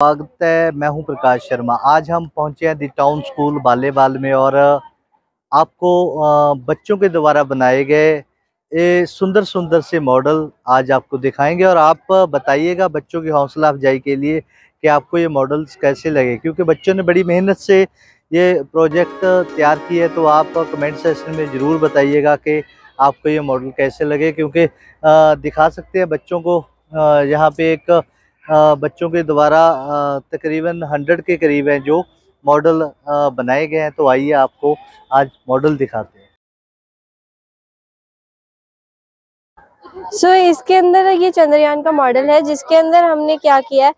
स्वागत है। मैं हूँ प्रकाश शर्मा। आज हम पहुँचे हैं दी टाउन स्कूल बालेवाल में और आपको बच्चों के द्वारा बनाए गए ये सुंदर सुंदर से मॉडल आज आपको दिखाएँगे और आप बताइएगा बच्चों की हौसला अफजाई के लिए कि आपको ये मॉडल्स कैसे लगे। क्योंकि बच्चों ने बड़ी मेहनत से ये प्रोजेक्ट तैयार किए है तो आप कमेंट सेक्शन में ज़रूर बताइएगा कि आपको ये मॉडल कैसे लगे, क्योंकि दिखा सकते हैं बच्चों को यहाँ पे एक बच्चों के द्वारा तकरीबन हंड्रेड के करीब हैं जो मॉडल बनाए गए हैं। तो आइए आपको आज मॉडल दिखाते हैं। सो so, इसके अंदर ये चंद्रयान का मॉडल है जिसके अंदर हमने क्या किया है?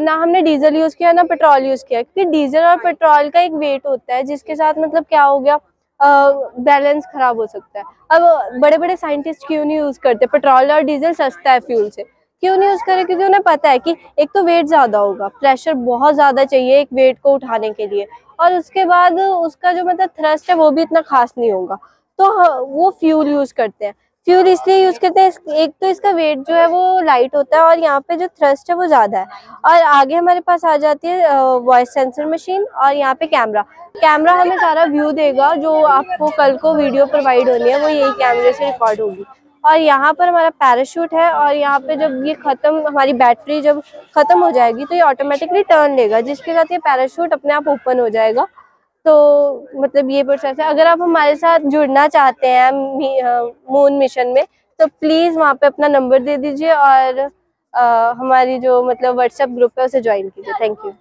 ना हमने डीजल यूज़ किया ना पेट्रोल यूज़ किया क्योंकि डीजल और पेट्रोल का एक वेट होता है जिसके साथ मतलब क्या हो गया? बैलेंस खराब हो सकता है। अब बड़े बड़े साइंटिस्ट क्यों नहीं यूज़ करते? पेट्रोल और डीजल सस्ता है फ्यूल से। क्यों नहीं यूज़ करे? क्योंकि उन्हें पता है कि एक तो वेट ज़्यादा होगा प्रेशर बहुत ज़्यादा चाहिए एक वेट को उठाने के लिए। और उसके बाद उसका जो मतलब थ्रस्ट है, वो भी इतना खास नहीं होगा। तो वो फ्यूल यूज़ करते हैं। फ्यूल इसलिए यूज़ करते हैं एक तो इसका वेट जो है वो लाइट होता है और यहाँ पे जो थ्रस्ट है वो ज़्यादा है। और आगे हमारे पास आ जाती है वॉइस सेंसर मशीन और यहाँ पे कैमरा कैमरा हमें सारा व्यू देगा, जो आपको कल को वीडियो प्रोवाइड होनी है, वो यही कैमरे से रिकॉर्ड होगी। और यहाँ पर हमारा पैराशूट है और यहाँ पे जब ये ख़त्म हमारी बैटरी जब ख़त्म हो जाएगी तो ये ऑटोमेटिकली टर्न लेगा जिसके साथ ये पैराशूट अपने आप ओपन हो जाएगा। तो मतलब ये प्रोसेस है। अगर आप हमारे साथ जुड़ना चाहते हैं मून मिशन में तो प्लीज़ वहाँ पे अपना नंबर दे दीजिए और आ, हमारी जो मतलब व्हाट्सएप ग्रुप है उसे ज्वाइन कीजिए। थैंक यू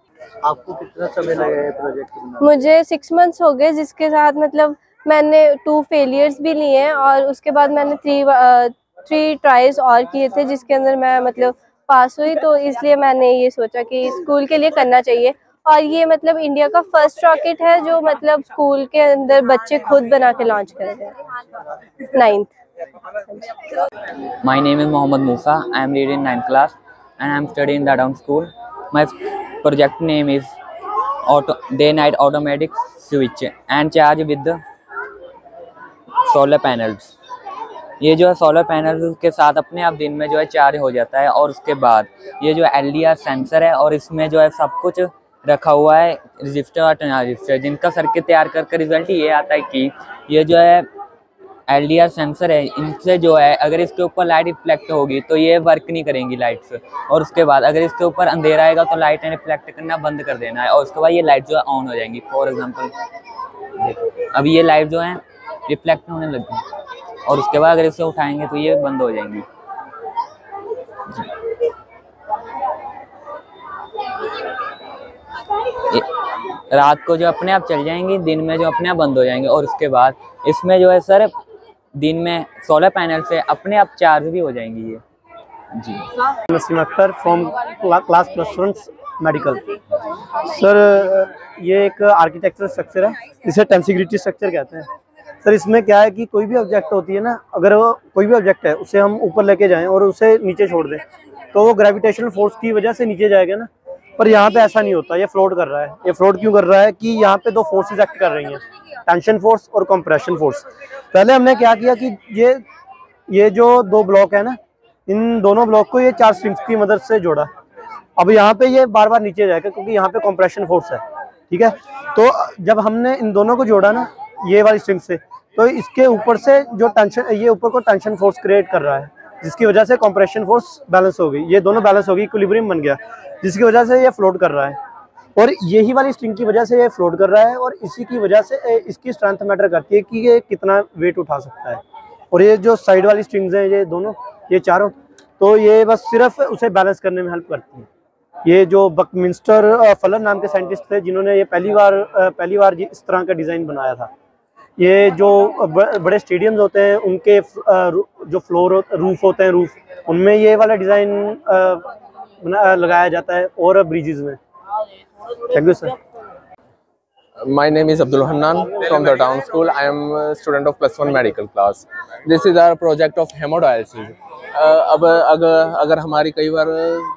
आपको कितना समय लगा है प्रोजेक्ट मुझे सिक्स मंथ्स हो गए जिसके साथ मतलब मैंने टू फेलियर्स भी लिए हैं और उसके बाद मैंने थ्री थ्री ट्राइज और किए थे जिसके अंदर मैं मतलब पास हुई तो इसलिए मैंने ये सोचा कि स्कूल के लिए करना चाहिए। और ये मतलब इंडिया का फ़र्स्ट रॉकेट है जो मतलब स्कूल के अंदर बच्चे खुद बना के लॉन्च कर रहे ninth my name is Mohammad Musa I am read in ninth class and I am study in the town school my project name is day night automatic switch and charge with solar panels ये जो है solar panels के साथ अपने आप दिन में जो है चार्ज हो जाता है और उसके बाद ये जो एलडीआर सेंसर है और इसमें जो है सब कुछ रखा हुआ है रजिस्टर और ट्रांजिस्टर जिनका सर्किट तैयार करके रिज़ल्ट ये आता है कि ये जो है एलडीआर सेंसर है, इनसे जो है अगर इसके ऊपर लाइट रिफ्लेक्ट होगी तो ये वर्क नहीं करेंगी लाइट्स और उसके बाद अगर इसके ऊपर अंधेरा आएगा तो लाइट रिफ्लेक्ट करना बंद कर देना है और उसके बाद ये लाइट जो है ऑन हो जाएँगी। फॉर एग्ज़ाम्पल अभी ये लाइट जो है रिफ्लेक्ट होने लग गई और उसके बाद अगर इसे उठाएँगे तो ये बंद हो जाएँगी। रात को जो अपने आप चल जाएँगी, दिन में जो अपने आप बंद हो जाएँगे। और उसके बाद इसमें जो है सर, दिन में सोलर पैनल से अपने आप चार्ज भी हो जाएँगी ये। जी। Naseem Akhtar from class plus medical sir ये एक आर्किटेक्चरल स्ट्रक्चर है, इसे टेंसिग्रिटी स्ट्रक्चर कहते हैं। सर, इसमें क्या है कि कोई भी ऑब्जेक्ट होती है ना, अगर वो कोई भी ऑब्जेक्ट है, उसे हम ऊपर लेके जाएँ और उसे नीचे छोड़ दें तो वो ग्रेविटेशनल फोर्स की वजह से नीचे जाएगा ना। पर यहाँ पे ऐसा नहीं होता, ये फ्लोट कर रहा है। ये फ्लोट क्यों कर रहा है कि यहाँ पे दो फोर्सेज एक्ट कर रही हैं टेंशन फोर्स और कंप्रेशन फोर्स पहले हमने क्या किया कि ये ये जो दो ब्लॉक है ना, इन दोनों ब्लॉक को ये चार स्ट्रिंग्स की मदद से जोड़ा। अब यहाँ पे ये बार बार नीचे जाएगा क्योंकि यहाँ पे कंप्रेशन फोर्स है, ठीक है? तो जब हमने इन दोनों को जोड़ा ना, ये वाली स्ट्रिंग से तो इसके ऊपर से जो टेंशन ये ऊपर को टेंशन फोर्स क्रिएट कर रहा है, जिसकी वजह से कंप्रेशन फोर्स बैलेंस हो गई। ये दोनों बैलेंस हो गई इक्विलिब्रियम बन गया, जिसकी वजह से ये फ्लोट कर रहा है। और यही वाली स्ट्रिंग की वजह से ये फ्लोट कर रहा है और इसी की वजह से इसकी स्ट्रेंथ मैटर करती है कि ये कितना वेट उठा सकता है। और ये जो साइड वाली स्ट्रिंग्स हैं, ये दोनों, ये चारों तो ये बस सिर्फ़ उसे बैलेंस करने में हेल्प करती है। ये जो बकमिंस्टर फलर नाम के साइंटिस्ट थे, जिन्होंने ये पहली बार पहली बार इस तरह का डिज़ाइन बनाया था। ये जो बड़े स्टेडियम्स होते हैं, उनके जो फ्लोर रूफ होते हैं, रूफ, उनमें ये वाला डिज़ाइन लगाया जाता है, और ब्रिजेज में। Thank you sir my name is Abdul Hannan from the town school I am student of plus one medical class this is our project of hemodialysis अब अगर अगर हमारी कई बार,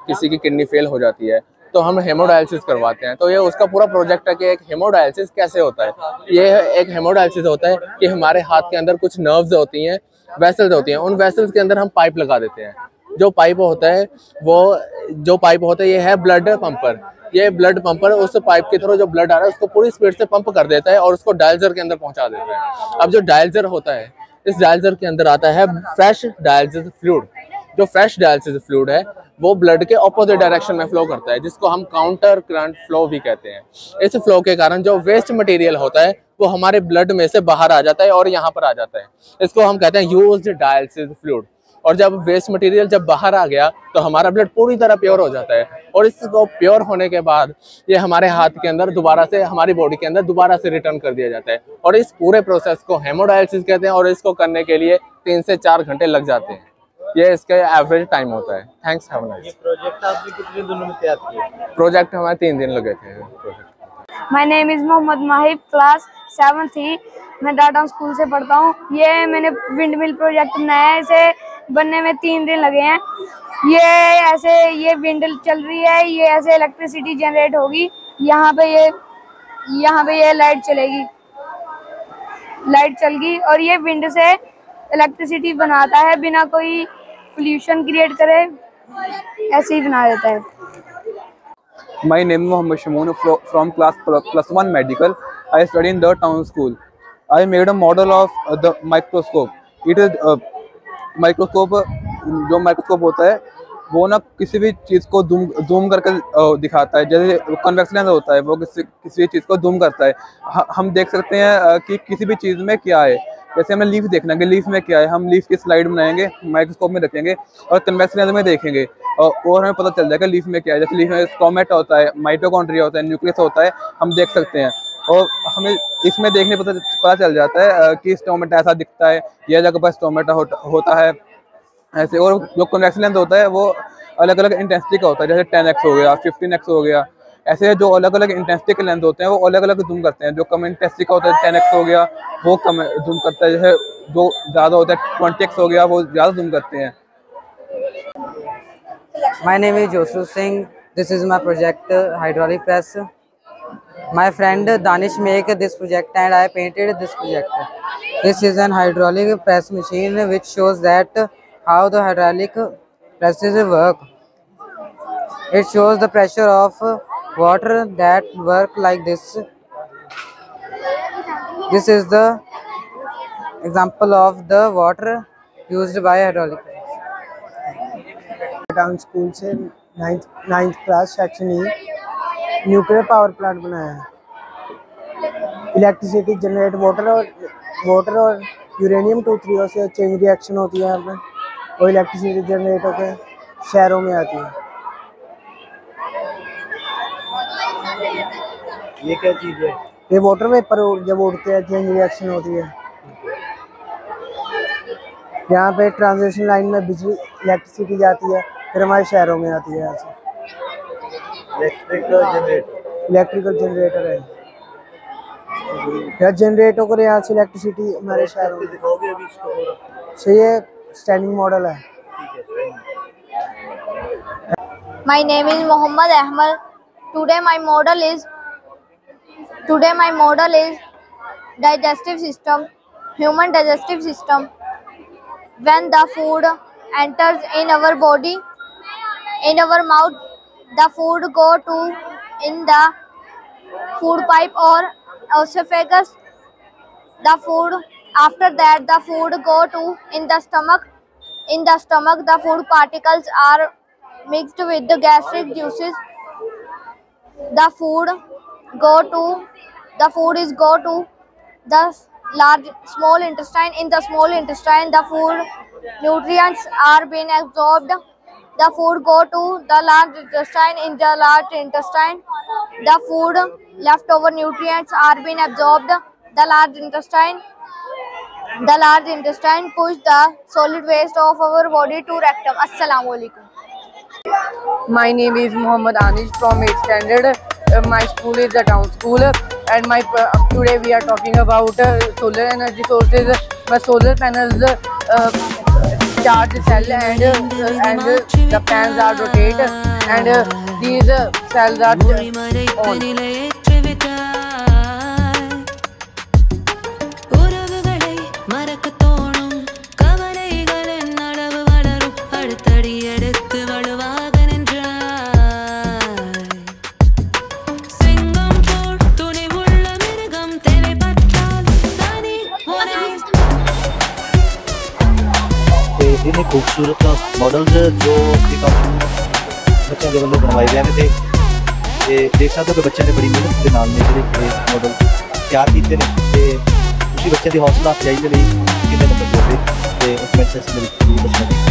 किसी की किडनी फेल हो जाती है तो हम हेमोडायलिसिस करवाते हैं। तो ये उसका पूरा प्रोजेक्ट है कि एक हेमोडायलिसिस कैसे होता है? ये एक हेमोडायलिसिस होता है कि हमारे हाथ के अंदर कुछ नर्व्स होती हैं वेसल्स होती हैं। उन वेसल्स के अंदर हम पाइप लगा देते हैं। जो पाइप होता है, वो, जो पाइप होता है, ये है ब्लड पंपर ये ब्लड पंपर उस पाइप के थ्रू जो ब्लड आ रहा है, उसको पूरी स्पीड से पंप कर देता है और उसको डायल्जर के अंदर पहुँचा देता है। अब जो डायल्जर होता है, इस डायल्जर के अंदर आता है फ्रेश डायलिसिस फ्लूड जो फ्रेश डायलिसिस फ्लूड है वो ब्लड के अपोजिट डायरेक्शन में फ्लो करता है, जिसको हम काउंटर करंट फ्लो भी कहते हैं। इस फ्लो के कारण जो वेस्ट मटेरियल होता है, वो हमारे ब्लड में से बाहर आ जाता है और यहाँ पर आ जाता है। इसको हम कहते हैं यूज़ डायलिसिस फ्लूड और जब वेस्ट मटेरियल जब बाहर आ गया तो हमारा ब्लड पूरी तरह प्योर हो जाता है। और इसको प्योर होने के बाद, ये हमारे हाथ के अंदर दोबारा से, हमारी बॉडी के अंदर दोबारा से रिटर्न कर दिया जाता है। और इस पूरे प्रोसेस को हेमोडायलिसिस कहते हैं और इसको करने के लिए तीन से चार घंटे लग जाते हैं। ये इसका एवरेज टाइम होता है। थैंक्स हैव नाइस प्रोजेक्ट आपने कितने दिनों में तैयार किया? प्रोजेक्ट हमारे तीन दिन लगे थे my name is Mohammad Mahib class seven थी मैं डाटा स्कूल से पढ़ता हूँ। ये मैंने विंड मिल प्रोजेक्ट बनाया है इसे बनने में तीन दिन लगे हैं। ये ऐसे ये विंड चल रही है ये ऐसे इलेक्ट्रिसिटी जनरेट होगी। यहाँ पे ये यहाँ पे ये लाइट चलेगी। लाइट चलगी और ये विंड से इलेक्ट्रिसिटी बनाता है बिना कोई पोल्यूशन क्रिएट करे, ऐसे ही बना देता है। My name Mohammad Shamoon from class plus one medical I study in the town school I made a model of the microscope it is microscope जो माइक्रोस्कोप होता है, वो ना किसी भी चीज़ को जूम जूम करके दिखाता है। जैसे कन्वेक्स लेंस होता है, वो किसी किसी भी चीज़ को जूम करता है। हम देख सकते हैं कि किसी भी चीज़ में क्या है। जैसे हमें लीफ देखना है लीफ में क्या है, हम लीफ की स्लाइड बनाएँगे, माइक्रोस्कोप में रखेंगे और कन्वेक्स लेंस में देखेंगे और और हमें पता चल जाएगा लीफ में क्या है। जैसे लीफ में स्टोमेटा होता है, माइटोकॉन्ड्रिया होता है, न्यूक्लियस होता है, हम देख सकते हैं। और हमें इसमें देखने पता पता चल जाता है कि स्टोमेटा ऐसा दिखता है यह जगह पर स्टोमेटा होता होता है, ऐसे। और जो कन्वेक्स लेंस होता है, वो अलग अलग इंटेंसिटी का होता है, जैसे टेन एक्स हो गया फिफ्टीन एक्स हो गया ऐसे जो अलग अलग इंटेंसिटी के लेंस होते हैं वो अलग अलग जूम करते हैं जो कम इंटेंसिटी का होता है टेन एक्स हो गया वो कम जूम करता है जैसे जो ज़्यादा होता है ट्वेंटी एक्स हो गया वो ज़्यादा जूम करते हैं My name is Joseph Singh. This is my project uh, hydraulic press. My friend Danish make this project and I painted this project. This is an hydraulic press machine which shows that how the hydraulic presses work. It shows the pressure of water that work like this. This is the example of the water used by hydraulic. Town school से ninth ninth class section E nuclear power plant बनाया है electricity generate water और water और uranium two three से change reaction होती है और electricity generate होकर शहरों में आती है ये क्या चीज़ है? ये वाटर वेपर जब उड़ते हैं चेंज रिएक्शन होती है। यहाँ पे ट्रांसमिशन लाइन में बिजली इलेक्ट्रिसिटी जाती है फिर हमारे शहरों में आती है यहाँ से इलेक्ट्रिक जनरेटर इलेक्ट्रिकल जनरेटर है। या जनरेट होकर यहाँ से इलेक्ट्रिसिटी हमारे शहरों में। दिखाओगे अभी इसको थोड़ा ये स्टैंडिंग मॉडल है। My name is Muhammad Ahmad. Today my model is today my model is digestive system, human digestive system. When the food enters in our body, in our mouth, the food go to in the food pipe or esophagus. The food after that the food go to in the stomach. In the stomach, the food particles are mixed with the gastric juices the food go to the food is go to the large small intestine. In the small intestine the food nutrients are being absorbed. The food go to the large intestine. In the large intestine the food leftover nutrients are being absorbed. The large intestine the large intestine push the solid waste of our body to rectum. Assalamu alaikum My name is Muhammad Anish from 8th standard. Uh, my school is the town school, and my uh, today we are talking about uh, solar energy sources. My solar panels uh, charge cell and uh, and uh, the fans are rotate and uh, these uh, cells are on. உறவுகளை மறக்க models ਜੋ ਕਿ ਕਾਫੀ ਬੱਚਿਆਂ ਦੇ ਵੱਲੋਂ ਬਣਵਾਏ ਗਏ ਨੇ ਤੇ ਤੇ ਦੇਖ ਸਕਦੇ ਹੋ ਕਿ ਬੱਚਿਆਂ ਨੇ ਬੜੀ ਮਿਹਨਤ ਦੇ ਨਾਲ ਨੇ ਜਿਹੜੇ ਇਹ ਮਾਡਲ ਤਿਆਰ ਕੀਤੇ ਨੇ ਤੇ ਤੁਸੀਂ ਬੱਚਿਆਂ ਦੀ ਹੌਸਲਾ ਅਫਜ਼ਾਈ ਦੇ ਲਈ ਕਿੰਨੇ ਨੰਬਰ ਦੋਗੇ ਤੇ ਉਸ ਮੈਸੇਜ ਮੇਰੇ ਦੱਸਣਾ